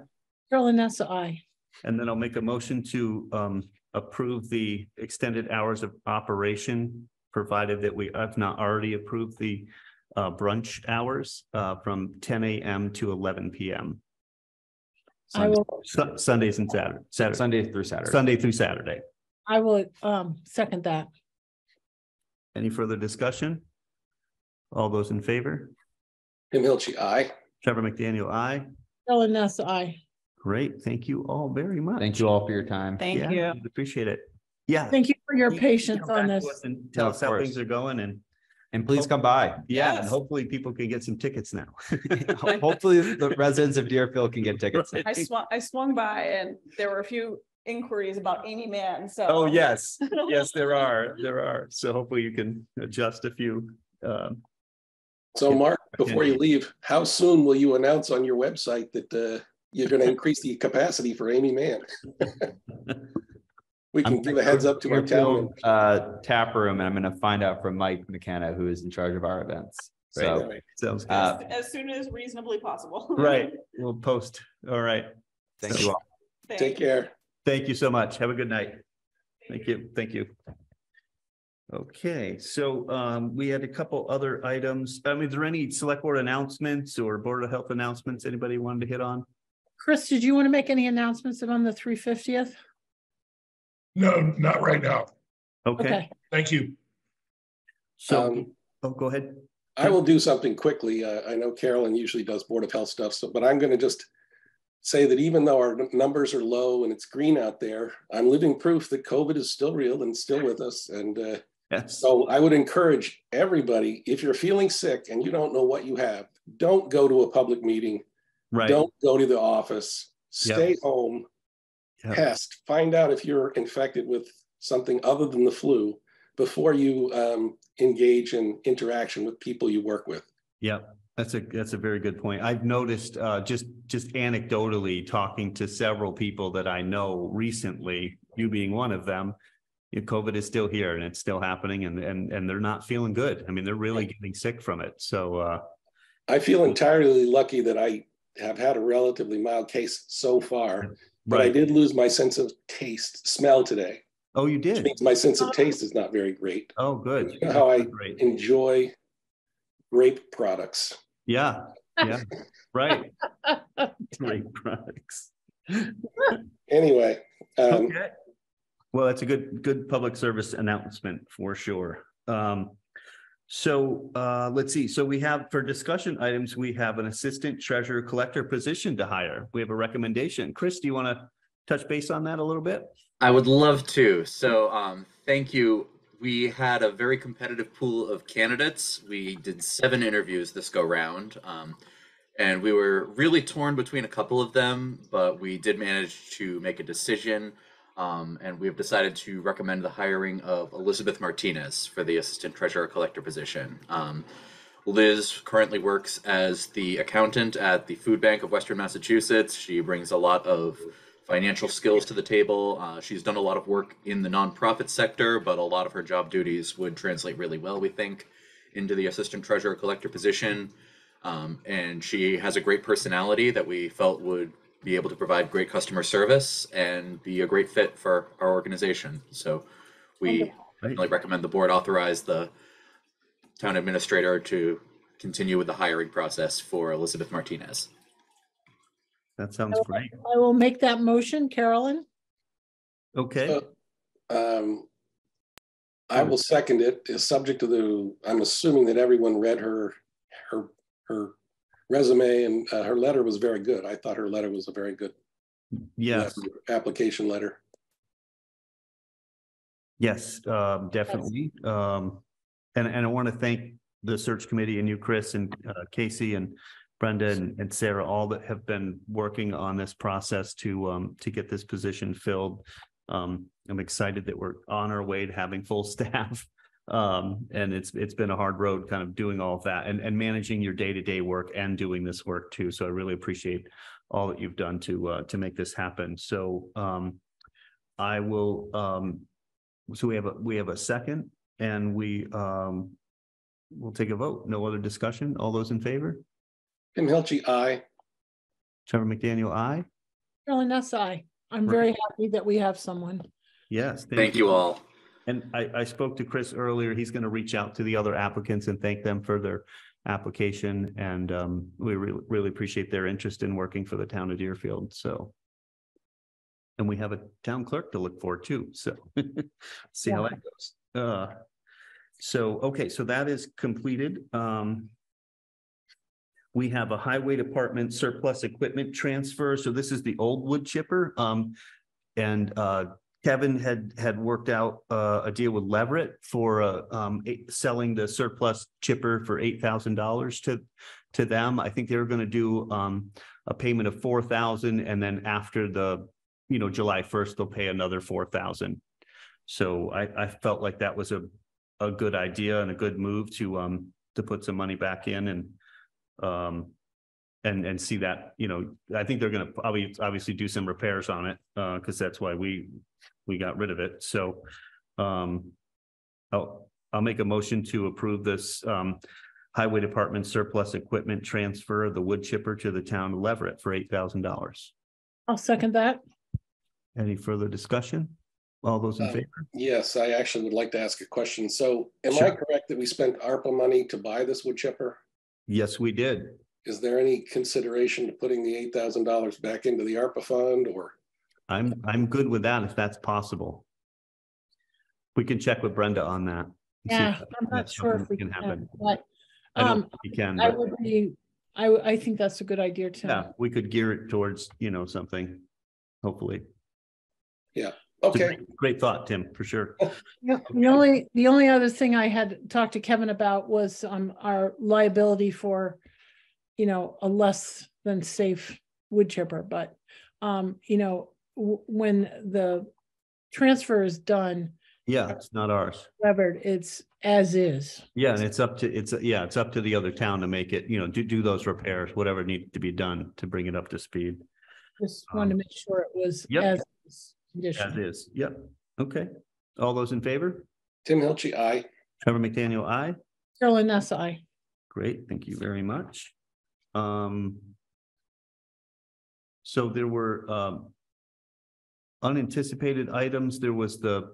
Carolyn Nessa, I. And then I'll make a motion to um approve the extended hours of operation. Provided that we have not already approved the uh brunch hours uh from ten AM to eleven PM. I will, Su- Sundays and Saturday, Saturday, Sunday through Saturday. Sunday through Saturday. I will, um, second that. Any further discussion? All those in favor? Tim Hilchey, aye. Trevor McDaniel, I. Ellen Nessa, I. Great. Thank you all very much. Thank you all for your time. Thank Yeah, you. Appreciate it. Yeah. Thank you for your You- you patience come on back to this. And tell Of us how course. things are going and And please come by. yeah, and Yes. hopefully people can get some tickets now. Hopefully the residents of Deerfield can get tickets. I swung, I swung by and there were a few inquiries about Aimee Mann, so. Oh, yes, yes, there are, there are. So hopefully you can adjust a few. Um, So Mark, before you leave, how soon will you announce on your website that uh, you're going to increase the capacity for Aimee Mann? We can give a heads up to our town. Uh, tap room, and I'm gonna find out from Mike McKenna, who is in charge of our events. So, Right. Sounds good. uh, As as soon as reasonably possible. Right, we'll post. All right. thank you all. Thank Take you. care. Thank you so much. Have a good night. Thank you, thank you. Okay, so um, we had a couple other items. I mean, is there any select board announcements or board of health announcements anybody wanted to hit on? Chris, did you want to make any announcements on the three fiftieth? No, not right now. Okay, Okay, Thank you. so, Um, oh, go ahead. I will do something quickly. Uh, I know Carolyn usually does Board of Health stuff, so, but I'm going to just say that even though our numbers are low and it's green out there, I'm living proof that COVID is still real and still with us. And uh, Yes, So I would encourage everybody, if you're feeling sick and you don't know what you have, don't go to a public meeting. Right. Don't go to the office. Yep. Stay home, Yep. test, find out if you're infected with something other than the flu before you um, engage in interaction with people you work with. Yep, that's a, that's a very good point. I've noticed, uh, just, just anecdotally, talking to several people that I know recently, you being one of them. COVID is still here and it's still happening and, and, and they're not feeling good. I mean, they're really getting sick from it. So, uh, I feel entirely lucky that I have had a relatively mild case so far, but I did lose my sense of taste, smell today, Oh, you which did? means my sense of taste is not very great. Oh, good. You know how I Great. enjoy grape products. Yeah, yeah, right. grape products. Anyway, um, Okay. Well, that's a good, good public service announcement for sure. Um, so, uh, let's see. So we have for discussion items, we have an assistant treasurer collector position to hire. We have a recommendation. Chris, do you want to touch base on that a little bit? I would love to. So, um, thank you. We had a very competitive pool of candidates. We did seven interviews this go round. Um, and we were really torn between a couple of them, but we did manage to make a decision. Um, and we have decided to recommend the hiring of Elizabeth Martinez for the Assistant Treasurer Collector position. Um, Liz currently works as the accountant at the Food Bank of Western Massachusetts. She brings a lot of financial skills to the table. Uh, she's done a lot of work in the nonprofit sector, but a lot of her job duties would translate really well, we think, into the assistant treasurer collector position. Um, and she has a great personality that we felt would be able to provide great customer service and be a great fit for our organization. So we Great. really recommend the board authorize the town administrator to continue with the hiring process for Elizabeth Martinez. That sounds great. I will make that motion, Carolyn. Okay, Um, I will second it, is subject to the, I'm assuming that everyone read her, her, her resume and uh, her letter was very good. I thought her letter was a very good yes, application letter. yes, um, definitely. Um, and, and I want to thank the search committee and you, Chris and uh, Casey and Brenda and, and Sarah, all that have been working on this process to, um, to get this position filled. Um, I'm excited that we're on our way to having full staff. Um, and it's, it's been a hard road kind of doing all of that and, and managing your day-to-day work and doing this work too. So I really appreciate all that you've done to, uh, to make this happen. So, um, I will, um, so we have a, we have a second and we, um, we'll take a vote. No other discussion. All those in favor? Tim Hilchey, aye. Trevor McDaniel, aye. Carolyn, that's I. I'm Right. very happy that we have someone. Yes. Thank you all. And I, I spoke to Chris earlier. He's going to reach out to the other applicants and thank them for their application. And, um, we really, really appreciate their interest in working for the town of Deerfield. So. And we have a town clerk to look for too. So see how that goes. Uh, so, okay, so that is completed. Um, we have a highway department surplus equipment transfer. So this is the old wood chipper. Um, and, uh, Kevin had, had worked out, uh, a deal with Leverett for, uh, um, eight- selling the surplus chipper for eight thousand dollars to, to them. I think they were gonna do, um, a payment of four thousand and then after the, you know, July first, they'll pay another four thousand. So I, I felt like that was a, a good idea and a good move to, um, to put some money back in and, um, and, and see that, you know, I think they're gonna probably, obviously do some repairs on it, uh, cause that's why we, we got rid of it, so, um, I'll, I'll make a motion to approve this, um, highway department surplus equipment transfer the wood chipper to the town of Leverett for eight thousand dollars. I'll second that. Any further discussion? All those in Uh, favor? Yes, I actually would like to ask a question. So am I correct that we spent ARPA money to buy this wood chipper? Yes, we did. Is there any consideration to putting the eight thousand dollars back into the ARPA fund or? I'm, I'm good with that if that's possible. We can check with Brenda on that. and see if Yeah, that- I'm not sure if we that can, happen. but, I don't um, think we can, I would be, I, w- I think that's a good idea too. yeah, we could gear it towards, you know, something, hopefully. Yeah. Okay, great- Great thought, Tim, for sure. Yeah, the only, the only other thing I had talked to Kevin about was um our liability for, you know, a less than safe wood chipper, but um, you know, w- when the transfer is done, Yeah, it's not ours. covered, it's as is. Yeah, and it's up to, it's, yeah, it's up to the other town to make it, you know, do, do those repairs, whatever needs to be done to bring it up to speed. Just wanted to make sure it was Yep. as is As condition. is, yep, okay. All those in favor? Tim Hilchey, aye. Trevor McDaniel, aye. Carolyn, that's I. Great, thank you very much. Um. So there were um. Unanticipated items, there was the.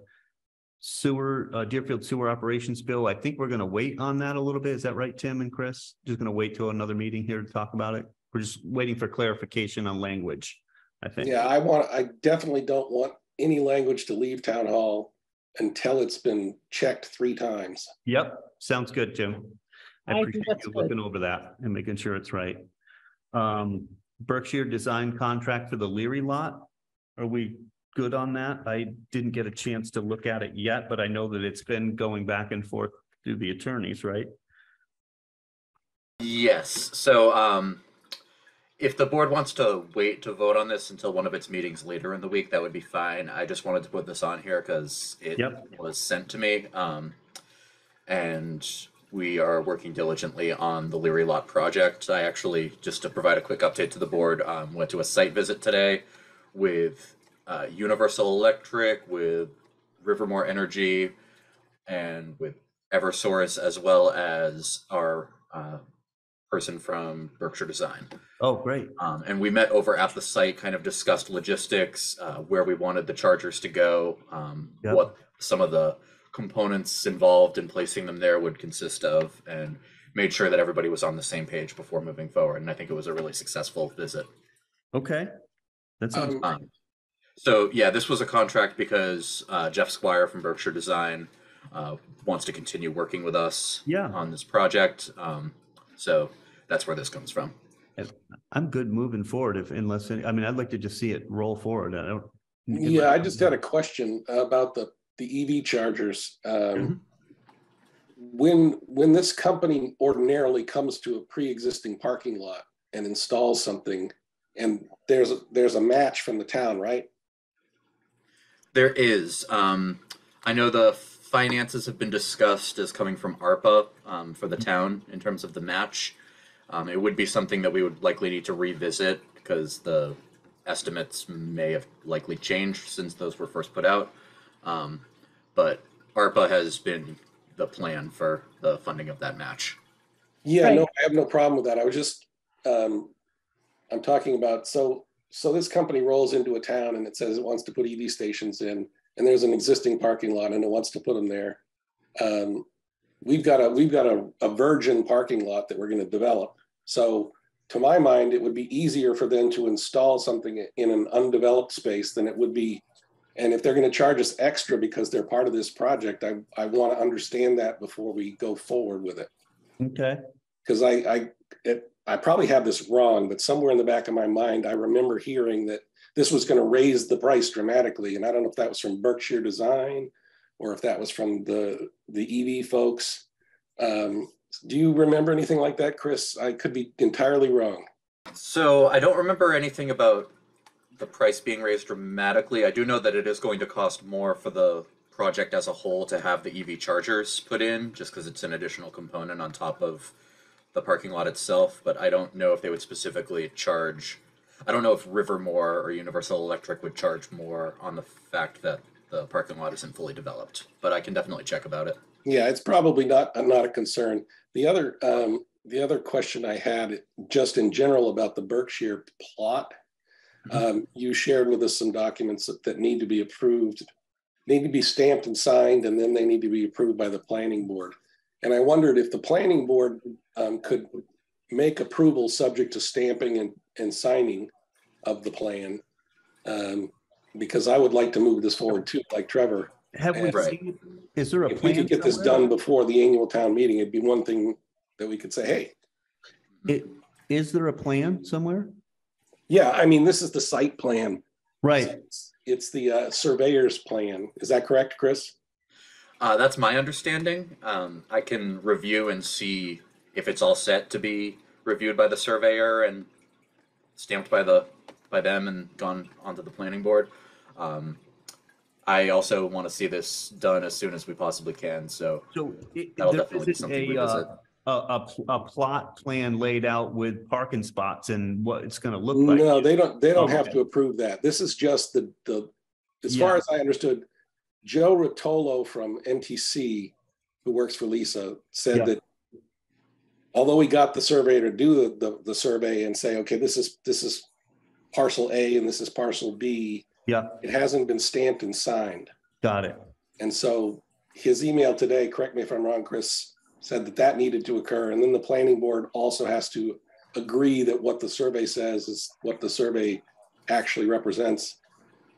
Sewer, uh Deerfield Sewer Operations Bill. I think we're gonna wait on that a little bit. Is that right, Tim and Chris? Just gonna wait till another meeting here to talk about it? We're just waiting for clarification on language, I think. Yeah, I want, I definitely don't want any language to leave town hall until it's been checked three times. Yep, sounds good, Tim. I I think appreciate that's you good. looking over that and making sure it's right. Um, Berkshire Design Contract for the Leary lot. Are we good on that? I didn't get a chance to look at it yet, but I know that it's been going back and forth through the attorneys, right? Yes. So, um, if the board wants to wait to vote on this until one of its meetings later in the week, that would be fine. I just wanted to put this on here because it Yep. was sent to me. Um, and we are working diligently on the Leary Lot project. I actually, just to provide a quick update to the board, um, went to a site visit today with uh, Universal Electric, with Rivermoor Energy, and with Eversource, as well as our uh, person from Berkshire Design. Oh, great. Um, and we met over at the site, kind of discussed logistics, uh, where we wanted the chargers to go, um, Yep. what some of the components involved in placing them there would consist of, and made sure that everybody was on the same page before moving forward. And I think it was a really successful visit. Okay. That sounds, Um, Um, so yeah, this was a contract because uh, Jeff Squire from Berkshire Design uh, wants to continue working with us Yeah. on this project. Um, so that's where this comes from. I'm good moving forward if, unless, any- I mean, I'd like to just see it roll forward. I don't. Yeah, I just had a question about the, the EV chargers. Um, when, when this company ordinarily comes to a pre-existing parking lot and installs something, and there's, a- there's a match from the town, right? There is. Um, I know the finances have been discussed as coming from ARPA um, for the town in terms of the match. Um, it would be something that we would likely need to revisit because the estimates may have likely changed since those were first put out. Um, but ARPA has been the plan for the funding of that match. Yeah, no, I have no problem with that. I was just, um, I'm talking about, so, so this company rolls into a town and it says it wants to put EV stations in, and there's an existing parking lot and it wants to put them there. Um, we've got a, we've got a, a virgin parking lot that we're gonna develop. So to my mind, it would be easier for them to install something in an undeveloped space than it would be. And if they're gonna charge us extra because they're part of this project, I, I wanna understand that before we go forward with it Okay. because I, I, it, I probably have this wrong, but somewhere in the back of my mind, I remember hearing that this was going to raise the price dramatically, and I don't know if that was from Berkshire Design or if that was from the the EV folks. Um, do you remember anything like that, Chris? I could be entirely wrong. So I don't remember anything about the price being raised dramatically. I do know that it is going to cost more for the project as a whole to have the EV chargers put in, just because it's an additional component on top of the parking lot itself. But I don't know if they would specifically charge. I don't know if Rivermoor or Universal Electric would charge more on the fact that the parking lot isn't fully developed. But I can definitely check about it. Yeah, it's probably not not a concern. The other um, the other question I had, just in general about the Berkshire plot, um, you shared with us some documents that, that need to be approved, need to be stamped and signed, and then they need to be approved by the planning board. And I wondered if the planning board um, could make approval subject to stamping and, and signing of the plan. Um, because I would like to move this forward too, like Trevor. Have we seen, is there a If we could get this somewhere? done before the annual town meeting, it'd be one thing that we could say, hey, It, is there a plan somewhere? Yeah, I mean, this is the site plan. Right. It's- It's the uh, surveyor's plan. Is that correct, Chris? Uh, that's my understanding. Um, I can review and see if it's all set to be reviewed by the surveyor and stamped by the by them and gone onto the planning board. Um, I also want to see this done as soon as we possibly can. So So. it- That'll definitely be isn't something we a, uh, visit. A, a, a plot plan laid out with parking spots and what it's gonna look like. No, they don't, they don't have to approve that. This is just the, the, as far as I understood, Joe Rotolo from NTC, who works for Lisa, Yeah. said that although we got the surveyor to do the, the, the survey and say, okay, this is, this is parcel A and this is parcel B, Yeah, it hasn't been stamped and signed. got it. And so his email today, correct me if I'm wrong, Chris, said that that needed to occur. And then the planning board also has to agree that what the survey says is what the survey actually represents.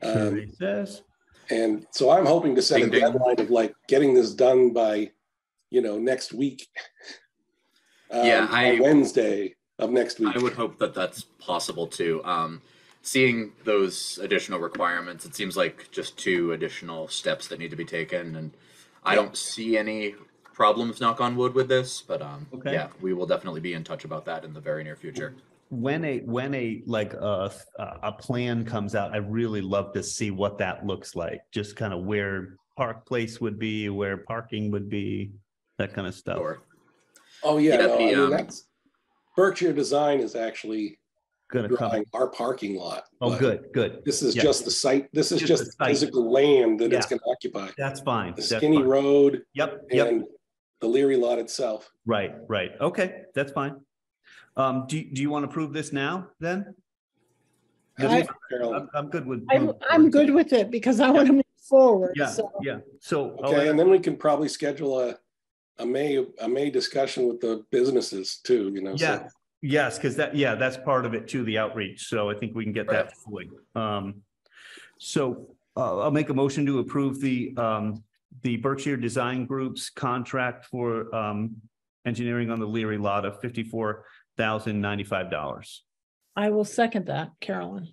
Um, Survey says, and so I'm hoping to set a Ding, ding. deadline of like getting this done by, you know, next week. Um, Yeah, I- Wednesday of next week. I would hope that that's possible too. Um, seeing those additional requirements, it seems like just two additional steps that need to be taken, and I don't see any problems. Knock on wood with this, but um, Okay. yeah, we will definitely be in touch about that in the very near future. when a, when a, like, a, a, a plan comes out, I really love to see what that looks like. Just kind of where Park Place would be, where parking would be, that kind of stuff. Sure. Oh, yeah, Yeah, no, I mean, um, that's, Berkshire Design is actually Gonna come, our parking lot. oh, good, good. This is Yeah. just the site, this is Just just site. physical land that it's gonna occupy. That's fine. The that's skinny fine. road Yep, yep. And the Leary lot itself. Right, right. Okay, that's fine. Um, do, do you want to prove this now then? I- Carolyn. I'm, I'm good with. I'm, I'm good with it because I want to move forward. Yeah, So yeah. So. I'll Okay, let- and then we can probably schedule a, a May, a May discussion with the businesses too, you know. so- Yeah, yes, because that, yeah, that's part of it too, the outreach. So I think we can get that going. Um, so uh, I'll make a motion to approve the, um, the Berkshire Design Group's contract for, um, engineering on the Leary lot of fifty-four thousand ninety-five dollars. I will second that, Carolyn.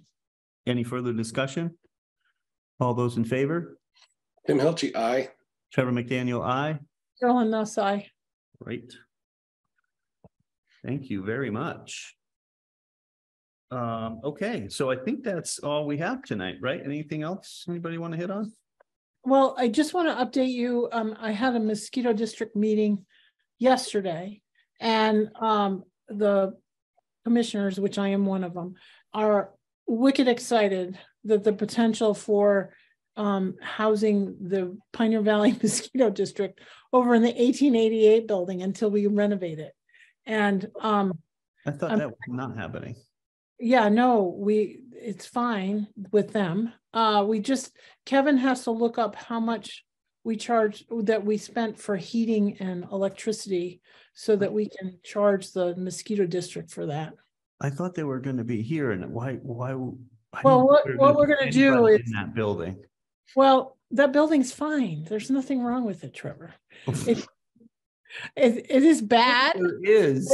Any further discussion? All those in favor? Tim Hilchey, aye. Trevor McDaniel, aye. Carolyn Nussai. Great. Thank you very much. Um, okay, so I think that's all we have tonight, right? Anything else anybody want to hit on? Well, I just want to update you. Um, I had a mosquito district meeting yesterday. And um, the commissioners, which I am one of them, are wicked excited that the potential for um, housing the Pioneer Valley Mosquito District over in the eighteen eighty-eight building until we renovate it. And um, I thought that was not happening. yeah, no, we, it's fine with them. Uh, we just, Kevin has to look up how much we charge, that we spent for heating and electricity so that we can charge the mosquito district for that. I thought they were gonna be here and why, why? I Well, what- what we're gonna do is- In that building. Well, that building's fine. There's nothing wrong with it, Trevor. It, it, it is bad, There is,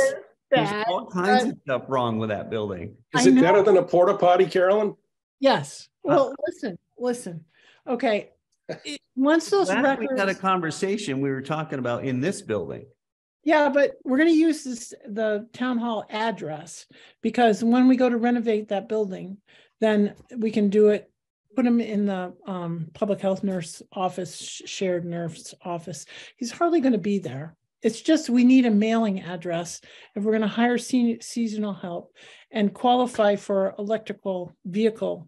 there's bad. all kinds of stuff wrong with that building. Is I it better than a porta potty, Carolyn? Yes, well, listen, listen. Okay. It- Once those Last we had a conversation, we were talking about in this building. yeah, but we're gonna use this, the town hall address. Because when we go to renovate that building, then we can do it, put him in the um public health nurse office, shared nurse office. He's hardly gonna be there. It's just, we need a mailing address if we're gonna hire senior seasonal help and qualify for electrical vehicle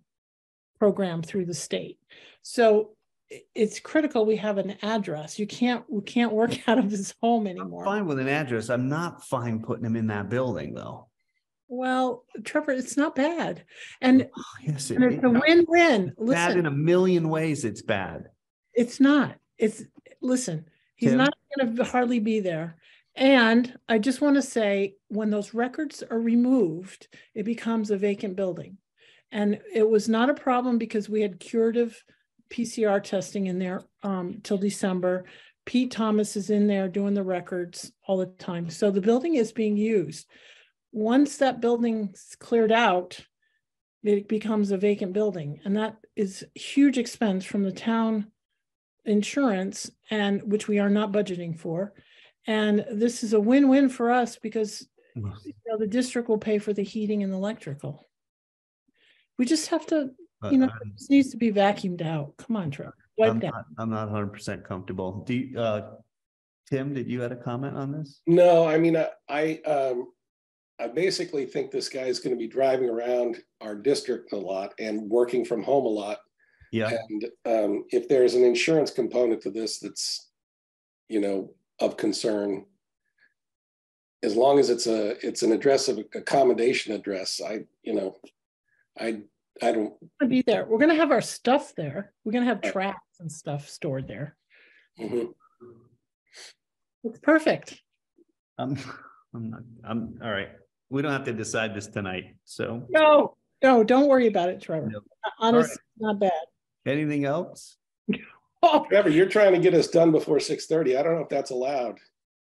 program through the state. So it's critical we have an address. You can't, we can't work out of his home I'm anymore. fine with an address. I'm not fine putting him in that building, though. Well, Trevor, it's not bad. And oh, Yes, it and it's a win-win. Bad in a million ways, it's bad. it's not. It's, listen, he's Tim? not gonna hardly be there. And I just want to say, when those records are removed, it becomes a vacant building. And it was not a problem because we had curative PCR testing in there um till December. Pete Thomas is in there doing the records all the time. So the building is being used. Once that building's cleared out, it becomes a vacant building, and that is huge expense from the town insurance and which we are not budgeting for. And this is a win-win for us because you know, the district will pay for the heating and electrical. We just have to, you know, But this needs to be vacuumed out. Come on, Trevor. I'm Wipe that. not, I'm not hundred percent comfortable. Do you, uh, Tim, did you have a comment on this? No, I mean, I, I, um, I basically think this guy is gonna be driving around our district a lot and working from home a lot. Yeah, And, um, if there's an insurance component to this that's, you know, of concern, as long as it's a, it's an address of accommodation address, I, you know, I, I don't, Gonna Be there. We're gonna have our stuff there. We're gonna have Right. traps and stuff stored there. mhm. It's perfect. I'm, I'm not, I'm, all right. We don't have to decide this tonight, so No, no, don't worry about it, Trevor. No. Honestly, not bad. Anything else? Oh, Trevor, you're trying to get us done before six thirty. I don't know if that's allowed.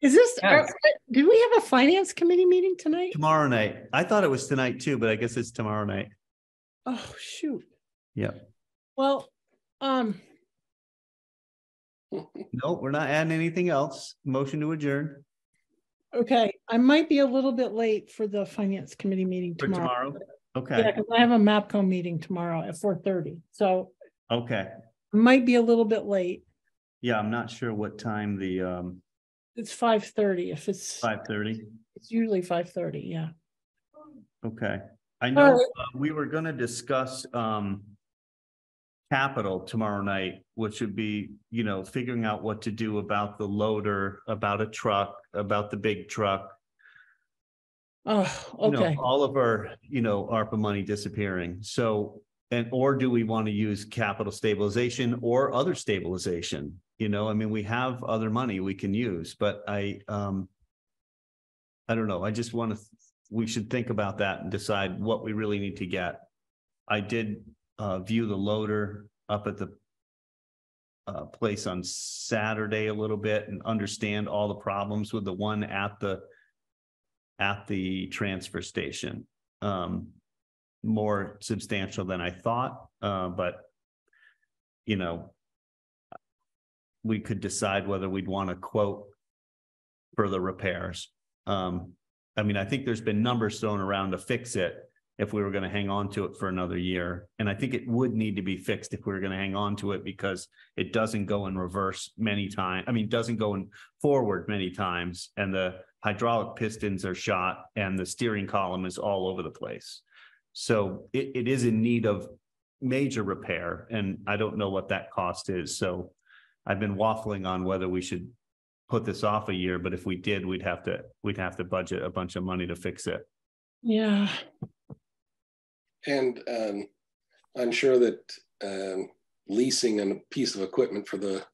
is this, Yes. did we have a finance committee meeting tonight? Tomorrow night. I thought it was tonight too, but I guess it's tomorrow night. Oh, shoot. Yep. Well, um, No, we're not adding anything else. Motion to adjourn. Okay, I might be a little bit late for the finance committee meeting For tomorrow. tomorrow? Yeah, Okay, because I have a MAPCO meeting tomorrow at four thirty, so okay. Might be a little bit late. Yeah, I'm not sure what time the um It's five thirty. If it's, five thirty. it's usually five thirty, yeah. Okay, I know right. uh, we were gonna discuss um. Capital tomorrow night, which would be, you know, figuring out what to do about the loader, about a truck, about the big truck. Oh, you know, okay. All of our, you know, ARPA money disappearing, so, and, or do we want to use capital stabilization or other stabilization? You know, I mean, we have other money we can use, but I, um. I don't know, I just want to, we should think about that and decide what we really need to get. I did, uh, view the loader up at the. Uh, place on Saturday a little bit and understand all the problems with the one at the at the transfer station. Um, more substantial than I thought, uh, but you know, we could decide whether we'd want to quote for the repairs. Um, I mean, I think there's been numbers thrown around to fix it if we were going to hang on to it for another year. And I think it would need to be fixed if we were going to hang on to it because it doesn't go in reverse many times. I mean, doesn't go in forward many times and the hydraulic pistons are shot and the steering column is all over the place. So it, it is in need of major repair and I don't know what that cost is. So I've been waffling on whether we should put this off a year, but if we did, we'd have to, we'd have to budget a bunch of money to fix it. Yeah, And um, I'm sure that um, leasing a piece of equipment for the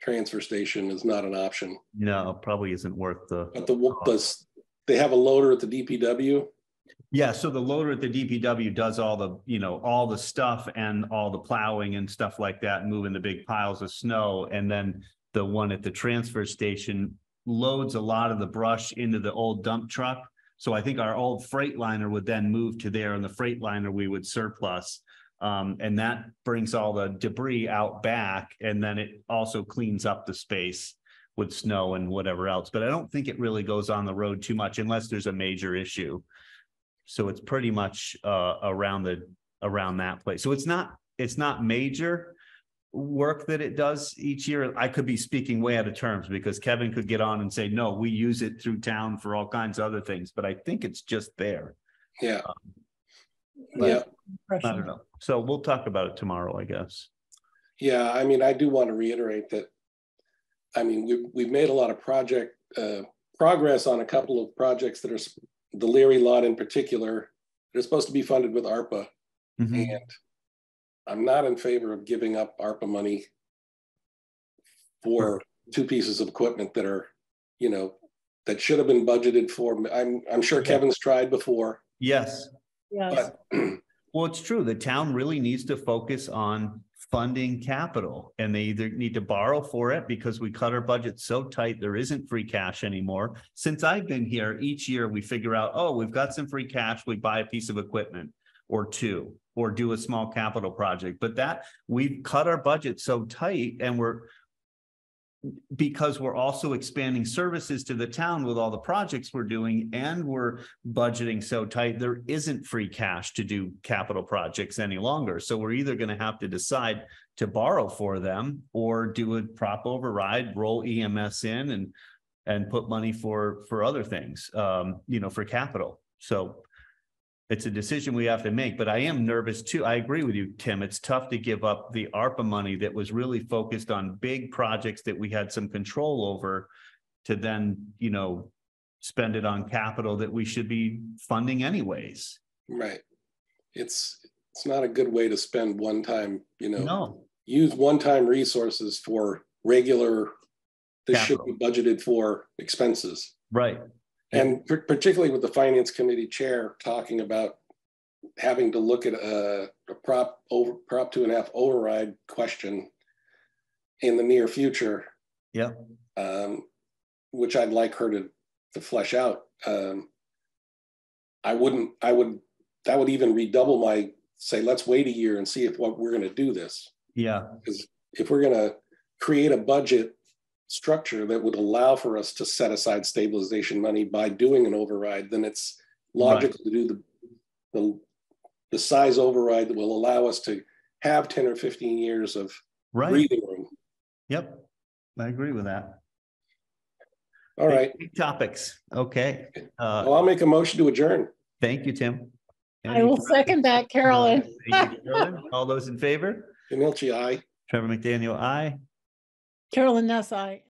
transfer station is not an option. No, probably isn't worth the. But the, does, they have a loader at the DPW? Yeah, so the loader at the DPW does all the, you know, all the stuff and all the plowing and stuff like that, moving the big piles of snow. And then the one at the transfer station loads a lot of the brush into the old dump truck. So I think our old freight liner would then move to there and the freight liner we would surplus. Um, and that brings all the debris out back and then it also cleans up the space with snow and whatever else. But I don't think it really goes on the road too much unless there's a major issue. So it's pretty much uh around the, around that place. So it's not, it's not major work that it does each year. I could be speaking way out of terms because Kevin could get on and say, no, we use it through town for all kinds of other things, but I think it's just there. Yeah, But yeah, I don't know. So we'll talk about it tomorrow, I guess. yeah. I mean, I do want to reiterate that. I mean, we've, we've made a lot of project, uh, progress on a couple of projects that are, the Leary lot in particular. They're supposed to be funded with ARPA Mhm. and I'm not in favor of giving up ARPA money for two pieces of equipment that are, you know, that should have been budgeted for. I'm, I'm sure Kevin's tried before, Yes, yes, but well, it's true. The town really needs to focus on funding capital. And they either need to borrow for it because we cut our budget so tight, there isn't free cash anymore. Since I've been here, each year we figure out, oh, we've got some free cash, we buy a piece of equipment or two, or do a small capital project. But that, we've cut our budget so tight and we're because we're also expanding services to the town with all the projects we're doing and we're budgeting so tight, there isn't free cash to do capital projects any longer. So we're either going to have to decide to borrow for them or do a prop override, roll EMS in and and put money for for other things, um, you know, for capital. So it's a decision we have to make, but I am nervous too. I agree with you, Tim. It's tough to give up the ARPA money that was really focused on big projects that we had some control over to then, you know, spend it on capital that we should be funding anyways. right. It's, it's not a good way to spend one time, you know, No, use one-time resources for regular, this should be budgeted for expenses. right. And par- particularly with the finance committee chair talking about having to look at a, a prop over, prop two and a half override question in the near future. Yeah. Um, which I'd like her to, to flesh out. Um, I wouldn't, I would, that would even redouble my, say, let's wait a year and see if what we're gonna do this. Yeah, Because if we're gonna create a budget structure that would allow for us to set aside stabilization money by doing an override, then it's logical to do the, the, the size override that will allow us to have ten or fifteen years of Right, breathing room. yep, I agree with that. All right, Big Topics, okay. Uh, well, I'll make a motion to adjourn. thank you, Tim. I will second that, Carolyn. Thank you, Carolyn. All those in favor? Milchi, aye. Trevor McDaniel, aye. Carolyn Ness, I.